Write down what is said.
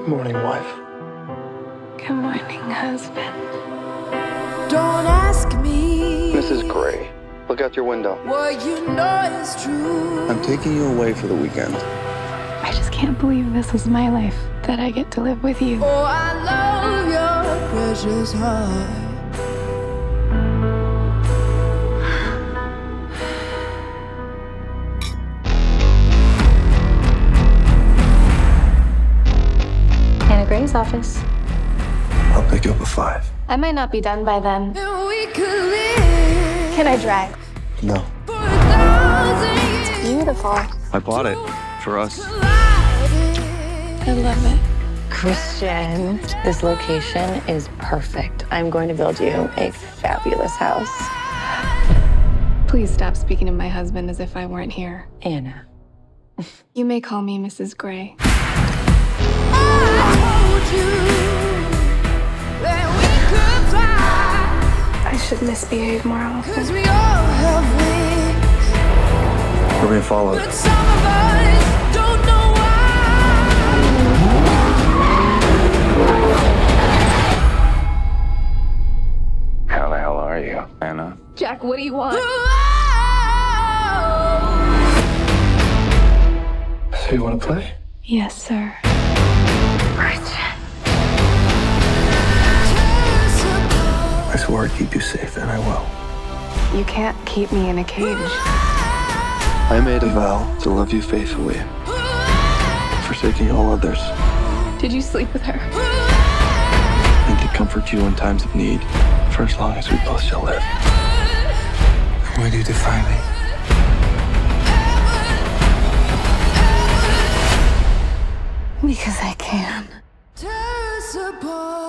Good morning, wife. Good morning, husband. Don't ask me Mrs. Grey, look out your window. what you know is true. I'm taking you away for the weekend. I just can't believe this is my life, that I get to live with you. Oh, I love your precious heart. Hannah office. I'll pick you up at five. I might not be done by then. And we could live Can I drive? No. for a thousand years. Beautiful. I bought it for us. I love it. Christian, this location is perfect. I'm going to build you a fabulous house. Please stop speaking of my husband as if I weren't here. Ana. You may call me Mrs. Grey. I told you that we could fly. I should misbehave more often. Cause we all have wings. We're being followed. But some of us don't know why. How the hell are you, Ana? Jack, what do you want? So you want to play? Yes, sir. I swore I'd keep you safe, and I will. You can't keep me in a cage. I made a vow to love you faithfully, forsaking all others, Did you sleep with her? and to comfort you in times of need, for as long as we both shall live. Why do you defy me? Because I can. Tear us apart.